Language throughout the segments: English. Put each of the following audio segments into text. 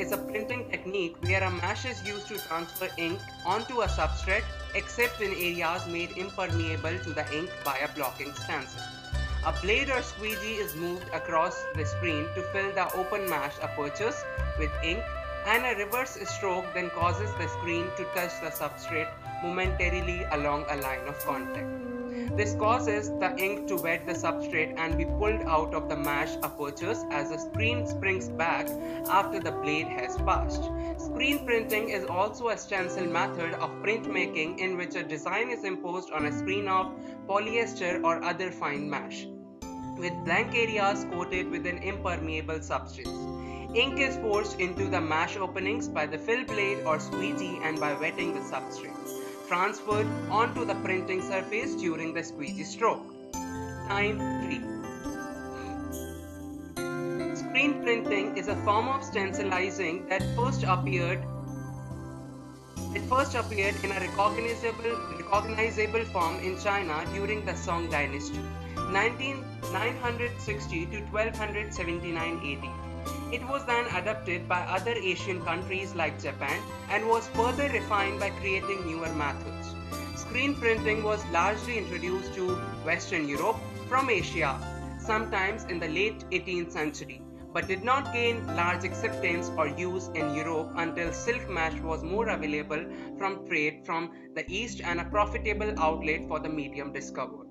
is a printing technique where a mesh is used to transfer ink onto a substrate except in areas made impermeable to the ink by a blocking stencil. A blade or squeegee is moved across the screen to fill the open mesh apertures with ink and a reverse stroke then causes the screen to touch the substrate momentarily along a line of contact. This causes the ink to wet the substrate and be pulled out of the mesh apertures as the screen springs back after the blade has passed. Screen printing is also a stencil method of printmaking in which a design is imposed on a screen of polyester or other fine mesh, with blank areas coated with an impermeable substance. Ink is forced into the mesh openings by the fill blade or squeegee and by wetting the substrate transferred onto the printing surface during the squeegee stroke. Time 3. Screen printing is a form of stencilizing that first appeared it first appeared in a recognizable, recognizable form in China during the Song dynasty, 1960 to 1279 AD. It was then adopted by other Asian countries like Japan and was further refined by creating newer methods. Screen printing was largely introduced to Western Europe from Asia, sometimes in the late 18th century, but did not gain large acceptance or use in Europe until silk mesh was more available from trade from the East and a profitable outlet for the medium discovered.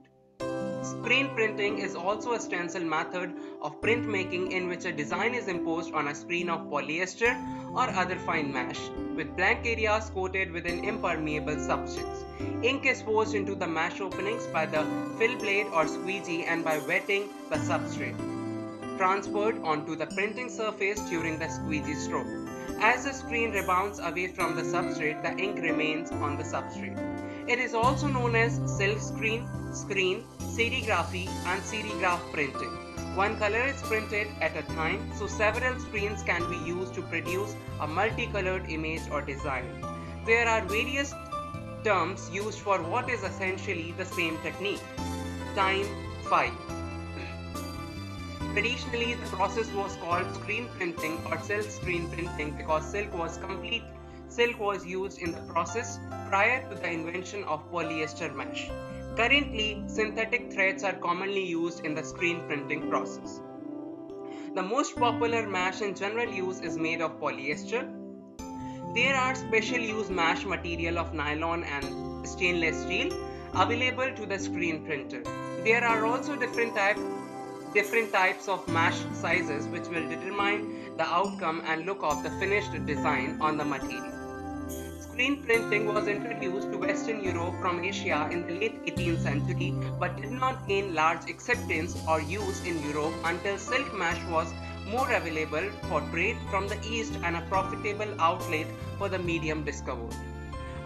Screen printing is also a stencil method of printmaking in which a design is imposed on a screen of polyester or other fine mesh with blank areas coated with an impermeable substance. Ink is forced into the mesh openings by the fill blade or squeegee and by wetting the substrate. Transferred onto the printing surface during the squeegee stroke. As the screen rebounds away from the substrate, the ink remains on the substrate. It is also known as silk screen, screen, serigraphy and serigraph printing. One color is printed at a time, so several screens can be used to produce a multicolored image or design. There are various terms used for what is essentially the same technique. Time 5. Traditionally, the process was called screen printing or silk screen printing because silk was complete silk was used in the process prior to the invention of polyester mesh. Currently, synthetic threads are commonly used in the screen printing process. The most popular mesh in general use is made of polyester. There are special use mesh material of nylon and stainless steel available to the screen printer. There are also different type different types of mesh sizes which will determine the outcome and look of the finished design on the material. Screen printing was introduced to Western Europe from Asia in the late 18th century but did not gain large acceptance or use in Europe until silk mesh was more available for trade from the East and a profitable outlet for the medium discovered.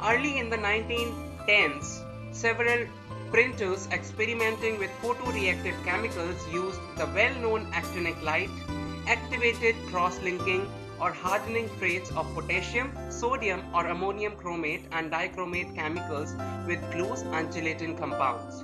Early in the 1910s, several printers experimenting with photoreactive chemicals used the well-known actinic light, activated cross-linking, or hardening traits of potassium, sodium or ammonium chromate and dichromate chemicals with glues and gelatin compounds.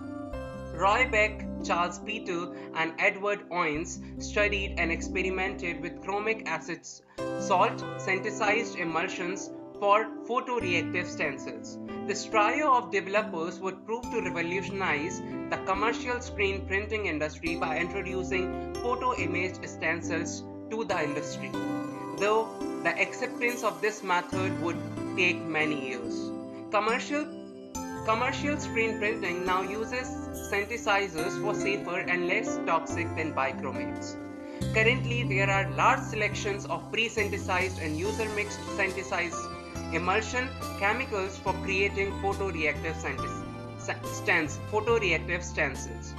Roy Beck, Charles Peter and Edward Owens studied and experimented with chromic acids, salt, sensitized emulsions for photoreactive stencils. This trio of developers would prove to revolutionize the commercial screen printing industry by introducing photo image stencils to the industry though the acceptance of this method would take many years. Commercial, commercial screen printing now uses sensitizers for safer and less toxic than bichromates. Currently, there are large selections of pre-sensitized and user-mixed synthesized emulsion chemicals for creating photoreactive stents, photoreactive stencils.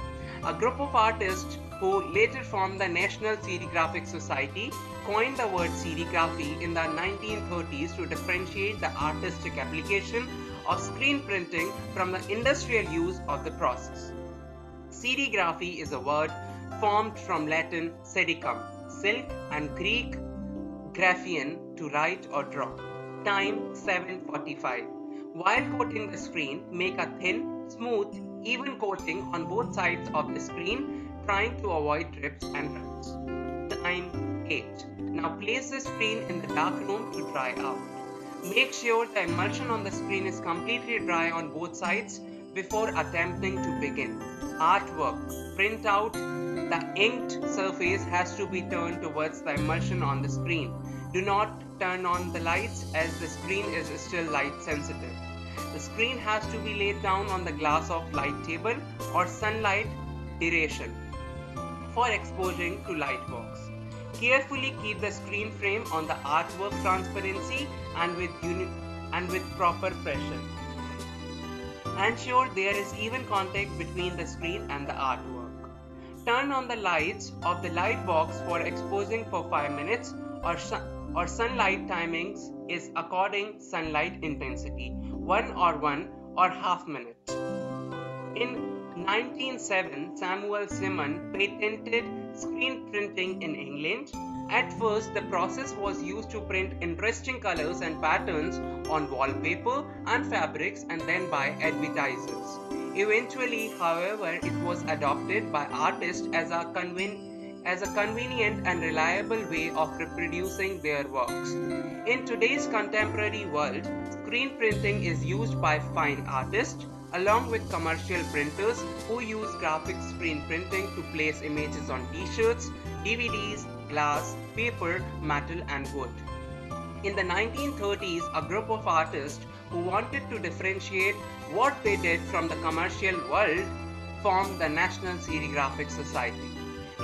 A group of artists who later formed the National Serigraphic Society, coined the word serigraphy in the 1930s to differentiate the artistic application of screen printing from the industrial use of the process. Serigraphy is a word formed from Latin sericum, silk, and Greek graphein, to write or draw. Time 745. While coating the screen, make a thin, smooth, even coating on both sides of the screen trying to avoid drips and ruts. Time 8. Now place the screen in the dark room to dry out. Make sure the emulsion on the screen is completely dry on both sides before attempting to begin. Artwork. Print out. The inked surface has to be turned towards the emulsion on the screen. Do not turn on the lights as the screen is still light sensitive. The screen has to be laid down on the glass of light table or sunlight duration for exposing to light box. Carefully keep the screen frame on the artwork transparency and with, and with proper pressure. Ensure there is even contact between the screen and the artwork. Turn on the lights of the light box for exposing for 5 minutes or, sun, or sunlight timings is according sunlight intensity 1 or 1 or half minute. In 1907, Samuel Simon patented screen printing in England. At first, the process was used to print interesting colors and patterns on wallpaper and fabrics and then by advertisers. Eventually, however, it was adopted by artists as a, conven- as a convenient and reliable way of reproducing their works. In today's contemporary world, screen printing is used by fine artists, along with commercial printers who use graphic screen printing to place images on t-shirts, DVDs, glass, paper, metal and wood. In the 1930s, a group of artists who wanted to differentiate what they did from the commercial world formed the National Serigraphic Society.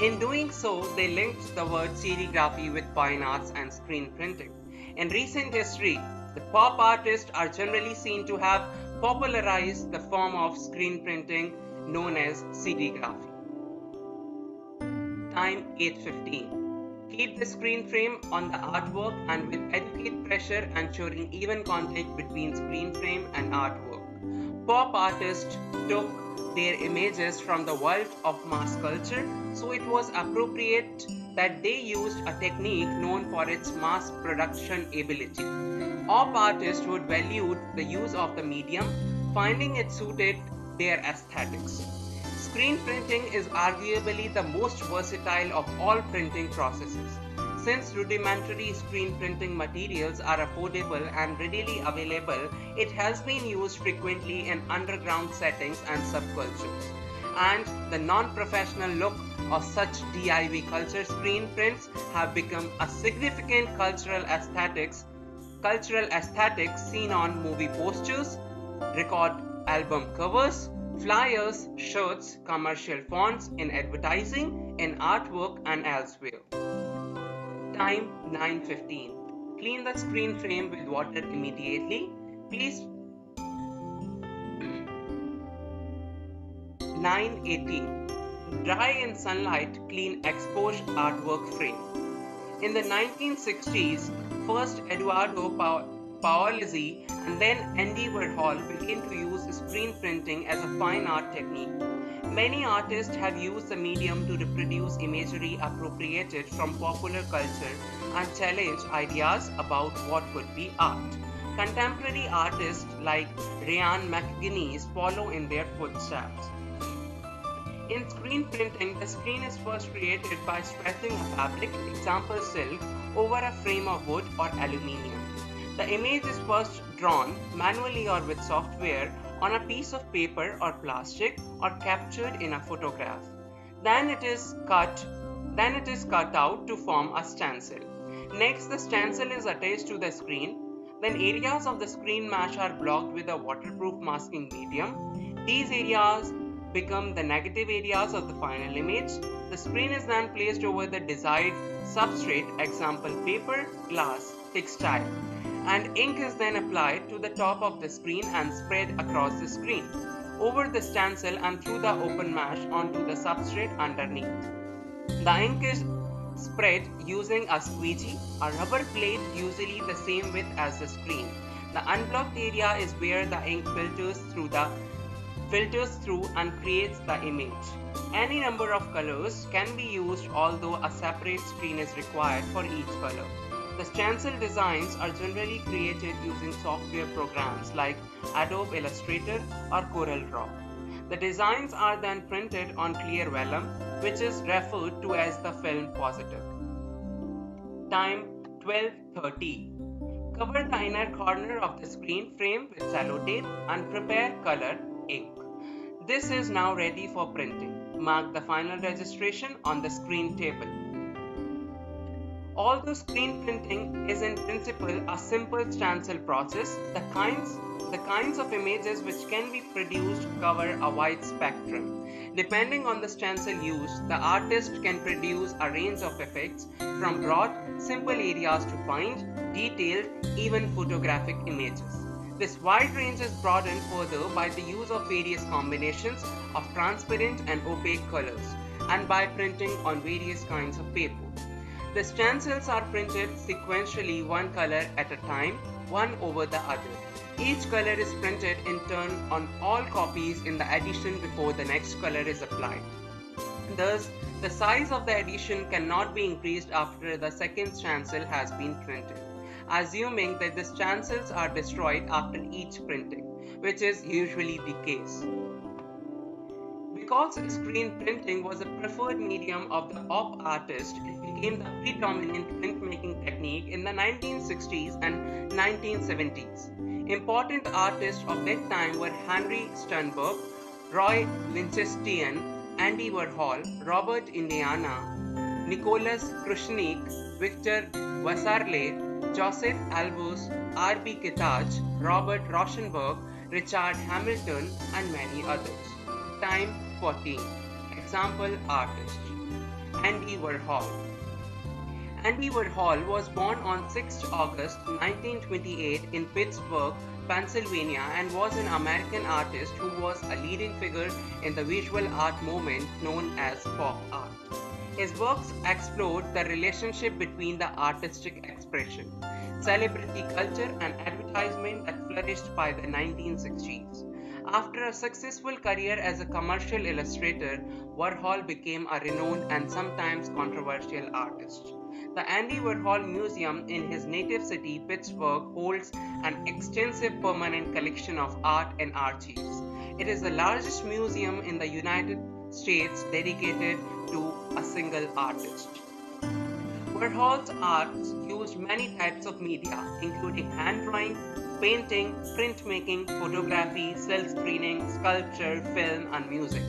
In doing so, they linked the word serigraphy with fine arts and screen printing. In recent history, the pop artists are generally seen to have popularized the form of screen printing known as serigraphy. Time 8.15. Keep the screen frame on the artwork and with adequate pressure ensuring even contact between screen frame and artwork. Pop artists took their images from the world of mass culture, so it was appropriate that they used a technique known for its mass production ability. All artists would value the use of the medium, finding it suited their aesthetics. Screen printing is arguably the most versatile of all printing processes. Since rudimentary screen printing materials are affordable and readily available, it has been used frequently in underground settings and subcultures. And the non-professional look of such DIY culture screen prints have become a significant cultural aesthetics cultural aesthetics seen on movie posters, record album covers, flyers, shirts, commercial fonts in advertising, in artwork and elsewhere. Time 9:15. Clean the screen frame with water immediately. Please 918. Dry in sunlight, clean exposed artwork frame. In the 1960s, first Eduardo Paolozzi and then Andy Warhol began to use screen printing as a fine art technique. Many artists have used the medium to reproduce imagery appropriated from popular culture and challenge ideas about what could be art. Contemporary artists like Ryan McGinness follow in their footsteps. In screen printing, the screen is first created by stretching a fabric, example silk, over a frame of wood or aluminium. The image is first drawn manually or with software on a piece of paper or plastic or captured in a photograph. Then it is cut then it is cut out to form a stencil. Next the stencil is attached to the screen. Then areas of the screen mesh are blocked with a waterproof masking medium. These areas become the negative areas of the final image. The screen is then placed over the desired substrate, example paper, glass, textile, and ink is then applied to the top of the screen and spread across the screen, over the stencil and through the open mesh onto the substrate underneath. The ink is spread using a squeegee, a rubber plate usually the same width as the screen. The unblocked area is where the ink filters through the filters through and creates the image. Any number of colors can be used although a separate screen is required for each color. The stencil designs are generally created using software programs like Adobe Illustrator or CorelDRAW. The designs are then printed on clear vellum, which is referred to as the film positive. Time 12:30. Cover the inner corner of the screen frame with sellotape and prepare color ink. This is now ready for printing. Mark the final registration on the screen table. Although screen printing is in principle a simple stencil process, the kinds the kinds of images which can be produced cover a wide spectrum. Depending on the stencil used, the artist can produce a range of effects from broad, simple areas to fine, detailed, even photographic images. This wide range is broadened further by the use of various combinations of transparent and opaque colors and by printing on various kinds of paper. The stencils are printed sequentially one color at a time, one over the other. Each color is printed in turn on all copies in the edition before the next color is applied. Thus, the size of the edition cannot be increased after the second stencil has been printed, assuming that the stencils are destroyed after each printing, which is usually the case. Because screen printing was a preferred medium of the op artist, it became the predominant printmaking technique in the 1960s and 1970s. Important artists of that time were Henry Sternberg, Roy Lichtenstein, Andy Warhol, Robert Indiana, Nicholas Krushenick, Victor Vasarely, Josef Albers, R.B. Kitaj, Robert Rauschenberg, Richard Hamilton, and many others. Time 14. Example artist Andy Warhol. Andy Warhol was born on 6 August 1928 in Pittsburgh, Pennsylvania and was an American artist who was a leading figure in the visual art movement known as pop art. His works explored the relationship between the artistic expression, celebrity culture and advertisement that flourished by the 1960s. After a successful career as a commercial illustrator, Warhol became a renowned and sometimes controversial artist. The Andy Warhol Museum in his native city, Pittsburgh, holds an extensive permanent collection of art and archives. It is the largest museum in the United States dedicated to a single artist. Warhol's art used many types of media, including hand drawing, painting, printmaking, photography, silk screening, sculpture, film, and music.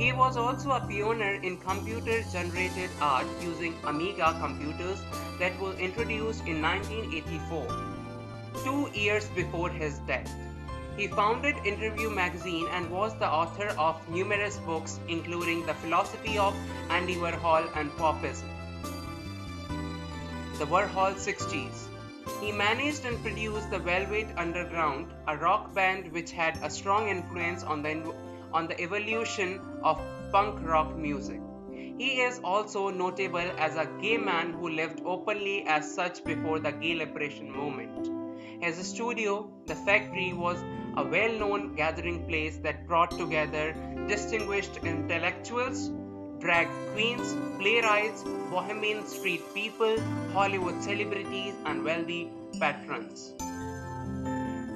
He was also a pioneer in computer generated art using Amiga computers that were introduced in 1984, two years before his death. He founded Interview magazine and was the author of numerous books, including The Philosophy of Andy Warhol and Popism. The Warhol 60s. He managed and produced the Velvet Underground, a rock band which had a strong influence on the on the evolution of punk rock music. He is also notable as a gay man who lived openly as such before the gay liberation movement. His studio, The Factory, was a well known gathering place that brought together distinguished intellectuals, drag queens, playwrights, bohemian street people, Hollywood celebrities, and wealthy patrons.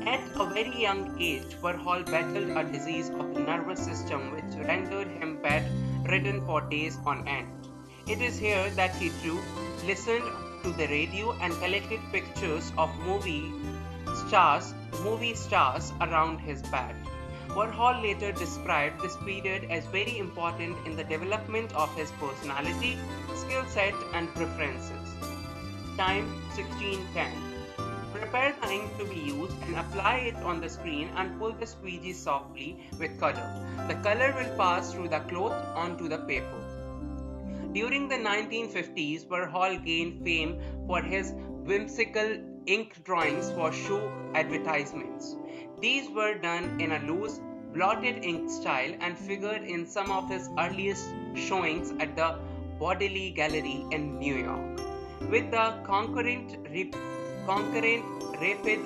At a very young age, Warhol battled a disease of the nervous system which rendered him bedridden for days on end. It is here that he drew, listened to the radio, and collected pictures of movie stars, movie stars around his bed. Warhol later described this period as very important in the development of his personality, skill set, and preferences. Time 1610 Prepare the ink to be used and apply it on the screen and pull the squeegee softly with color. The color will pass through the cloth onto the paper. During the 1950s, Warhol gained fame for his whimsical ink drawings for shoe advertisements. These were done in a loose, blotted ink style and figured in some of his earliest showings at the Bodley Gallery in New York. With the concurrent concurrent rapid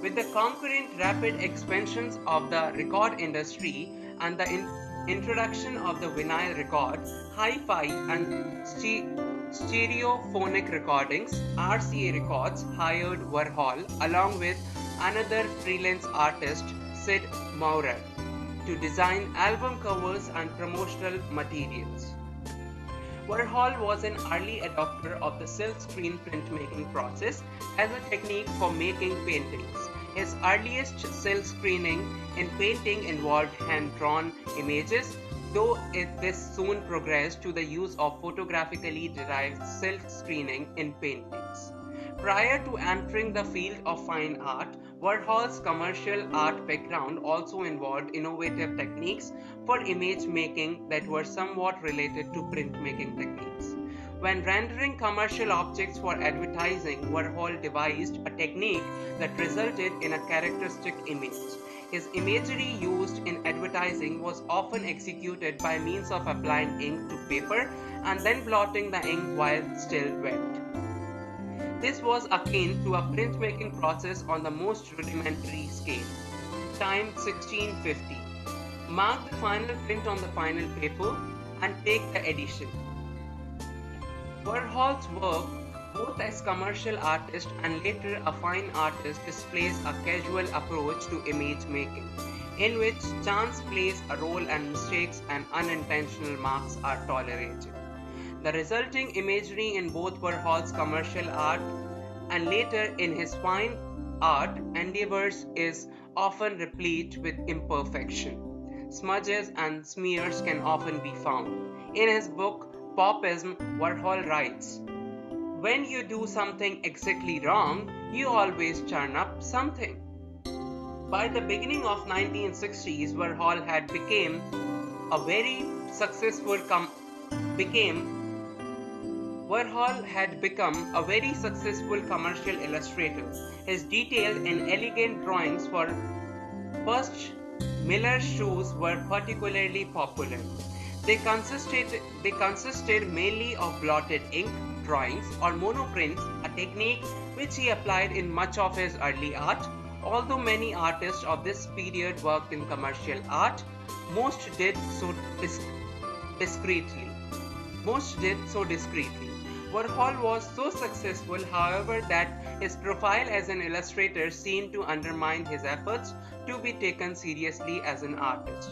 with the concurrent rapid expansions of the record industry and the in introduction of the vinyl record, hi-fi and st stereophonic recordings, RCA Records hired Warhol along with another freelance artist, Sid Maurer. to design album covers and promotional materials. Warhol was an early adopter of the silkscreen printmaking process as a technique for making paintings. His earliest silk screening in painting involved hand-drawn images, though it, this soon progressed to the use of photographically derived silk screening in paintings. Prior to entering the field of fine art, Warhol's commercial art background also involved innovative techniques for image making that were somewhat related to printmaking techniques. When rendering commercial objects for advertising, Warhol devised a technique that resulted in a characteristic image. His imagery used in advertising was often executed by means of applying ink to paper and then blotting the ink while still wet. This was akin to a printmaking process on the most rudimentary scale. Time 1650. Mark the final print on the final paper and take the edition. Warhol's work, both as commercial artist and later a fine artist, displays a casual approach to image making, in which chance plays a role and mistakes and unintentional marks are tolerated. The resulting imagery in both Warhol's commercial art and later in his fine art endeavors is often replete with imperfection. Smudges and smears can often be found. In his book Popism, Warhol writes, When you do something exactly wrong, you always turn up something. By the beginning of 1960s, Warhol had become a very successful com- became Warhol had become a very successful commercial illustrator. His detailed and elegant drawings for first Miller shoes were particularly popular. They consisted, they consisted mainly of blotted ink drawings or monoprints, a technique which he applied in much of his early art. Although many artists of this period worked in commercial art, most did so discreetly. Most did so discreetly. Warhol was so successful, however, that his profile as an illustrator seemed to undermine his efforts to be taken seriously as an artist.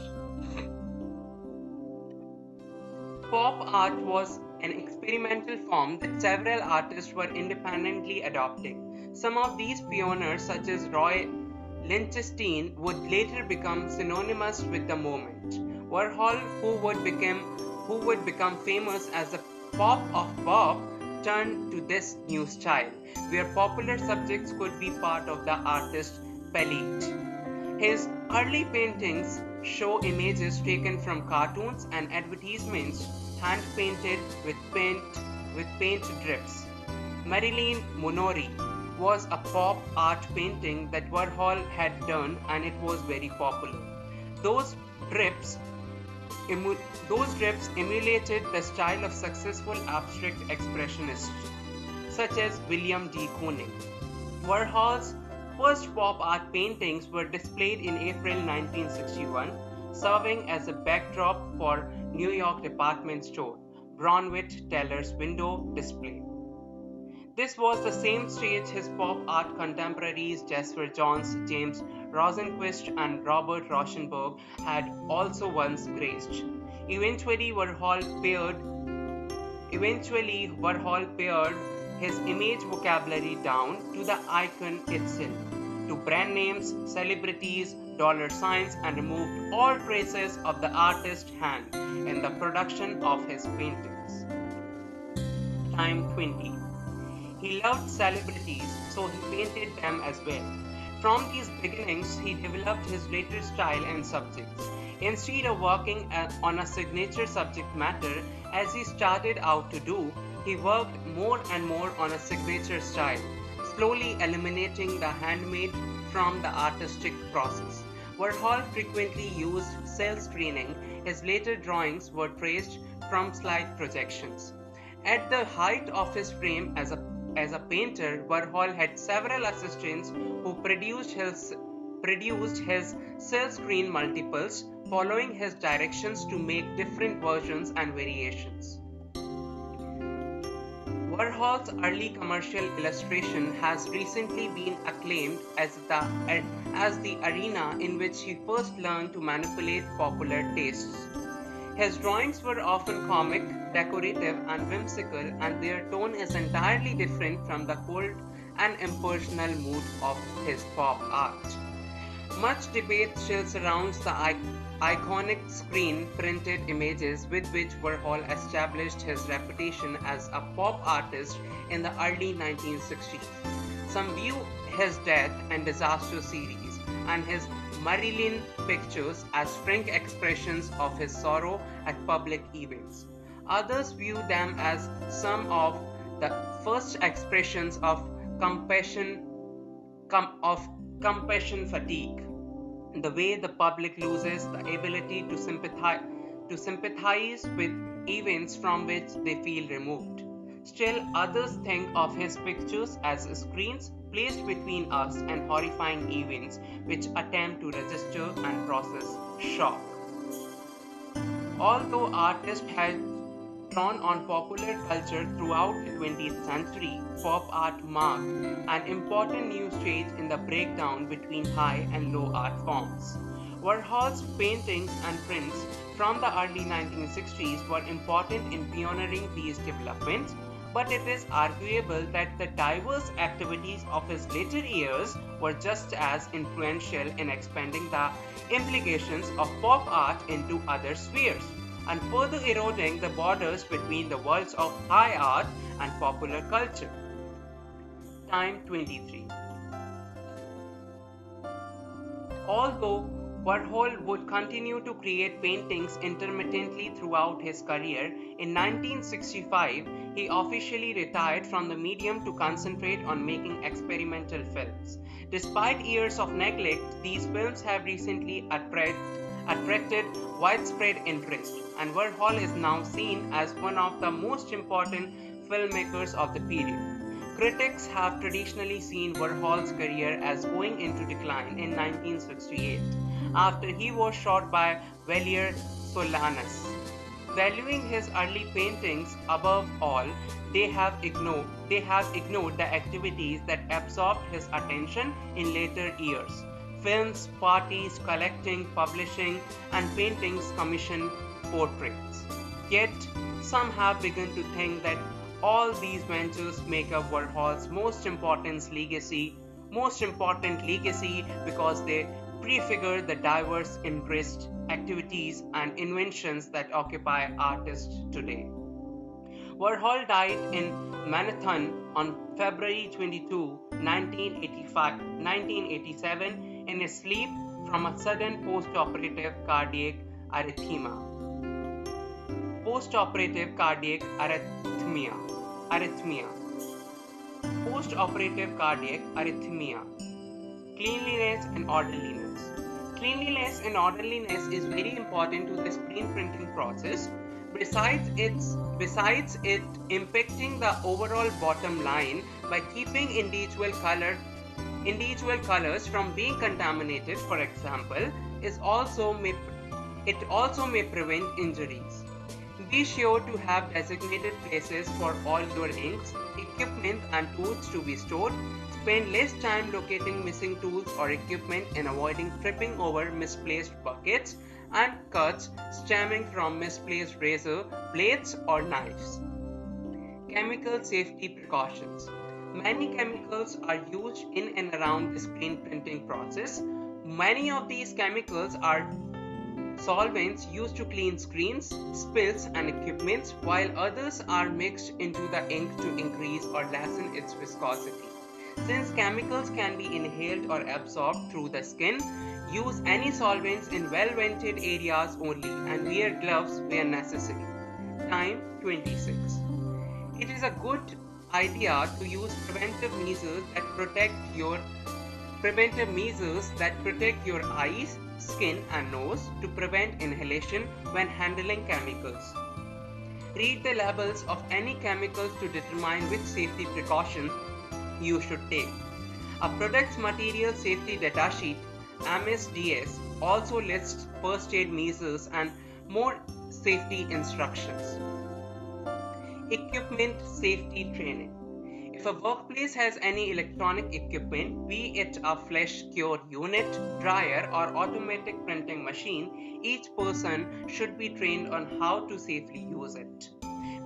Pop art was an experimental form that several artists were independently adopting. Some of these pioneers, such as Roy Lichtenstein, would later become synonymous with the moment. Warhol, who would become who would become famous as the pop of pop, turned to this new style, where popular subjects could be part of the artist's palette. His early paintings show images taken from cartoons and advertisements hand painted with paint with paint drips. Marilyn Monroe was a pop art painting that Warhol had done and it was very popular. Those drips emu- those drips emulated the style of successful abstract expressionists such as William de Kooning. Warhol's first pop art paintings were displayed in April 1961, serving as a backdrop for New York department store Bonwit Teller's window display. This was the same stage his pop art contemporaries Jasper Johns, James Rosenquist, and Robert Rauschenberg had also once graced. Eventually, Warhol paired. Eventually, Warhol pared his image vocabulary down to the icon itself, to brand names, celebrities, dollar signs, and removed all traces of the artist's hand in the production of his paintings. Time 20. He loved celebrities, so he painted them as well. From these beginnings, he developed his later style and subjects. Instead of working on a signature subject matter as he started out to do, he worked more and more on a signature style, slowly eliminating the handmade from the artistic process. Warhol frequently used cell screening. His later drawings were traced from slide projections. At the height of his fame as a as a painter, Warhol had several assistants who produced his produced his silk screen multiples, following his directions to make different versions and variations. Warhol's early commercial illustration has recently been acclaimed as the, as the arena in which he first learned to manipulate popular tastes. His drawings were often comic, decorative, and whimsical, and their tone is entirely different from the cold and impersonal mood of his pop art. Much debate still surrounds the iconic screen printed images with which Warhol established his reputation as a pop artist in the early 1960s. Some view his Death and Disaster series and his Marilyn pictures as frank expressions of his sorrow at public events. Others view them as some of the first expressions of compassion com- of compassion fatigue. The way the public loses the ability to sympathize to sympathize with events from which they feel removed. Still, others think of his pictures as screens placed between us and horrifying events which attempt to register and process shock. Although artists had drawn on popular culture throughout the 20th century, pop art marked an important new stage in the breakdown between high and low art forms. Warhol's paintings and prints from the early 1960s were important in pioneering these developments but it is arguable that the diverse activities of his later years were just as influential in expanding the implications of pop art into other spheres and further eroding the borders between the worlds of high art and popular culture. Time 23 Although Warhol would continue to create paintings intermittently throughout his career. In 1965, he officially retired from the medium to concentrate on making experimental films. Despite years of neglect, these films have recently attracted widespread interest, and Warhol is now seen as one of the most important filmmakers of the period. Critics have traditionally seen Warhol's career as going into decline in 1968 after he was shot by Valerie Solanas. Valuing his early paintings above all, they have ignored they have ignored the activities that absorbed his attention in later years. Films, parties, collecting, publishing, and paintings commission portraits. Yet, some have begun to think that all these ventures make up Warhol's most important legacy, most important legacy because they prefigure the diverse interests, activities, and inventions that occupy artists today. Warhol died in Manhattan on February 22, 1985, 1987, in sleep from a sudden post-operative cardiac arrhythmia. Post-operative cardiac arrhythmia. Arrhythmia. Post-operative cardiac arrhythmia. Cleanliness and orderliness. Cleanliness and orderliness is very important to the screen printing process. Besides its besides it impacting the overall bottom line by keeping individual color individual colors from being contaminated, for example, is also may, it also may prevent injuries. Be sure to have designated places for all your inks, equipment and tools to be stored Spend less time locating missing tools or equipment and avoiding tripping over misplaced buckets and cuts stemming from misplaced razor blades or knives. Chemical safety precautions. Many chemicals are used in and around the screen printing process. Many of these chemicals are solvents used to clean screens, spills, and equipments, while others are mixed into the ink to increase or lessen its viscosity. Since chemicals can be inhaled or absorbed through the skin, use any solvents in well-vented areas only and wear gloves where necessary. Time 26. It is a good idea to use preventive measures that protect your preventive measures that protect your eyes, skin and nose to prevent inhalation when handling chemicals. Read the labels of any chemicals to determine which safety precautions you should take. A product's material safety data sheet MSDS also lists first aid measures and more safety instructions. Equipment safety training. If a workplace has any electronic equipment, be it a flash cure unit, dryer, or automatic printing machine, each person should be trained on how to safely use it.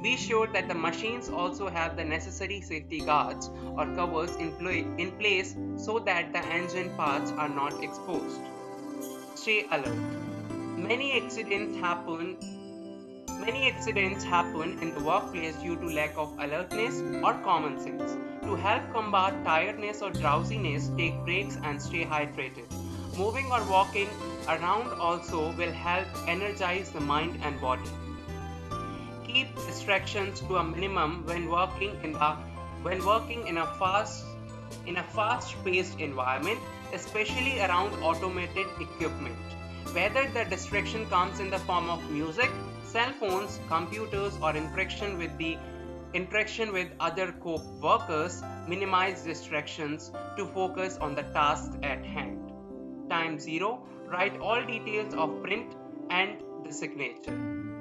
Be sure that the machines also have the necessary safety guards or covers in, pl- in place so that the engine parts are not exposed. Stay alert. Many accidents happen Many accidents happen in the workplace due to lack of alertness or common sense. To help combat tiredness or drowsiness, take breaks and stay hydrated. Moving or walking around also will help energize the mind and body. Keep distractions to a minimum when working in a when working in a fast in a fast-paced environment, especially around automated equipment. Whether the distraction comes in the form of music, cell phones, computers, or interaction with the interaction with other co-workers, minimize distractions to focus on the task at hand. Time 0. Write all details of print and the signature.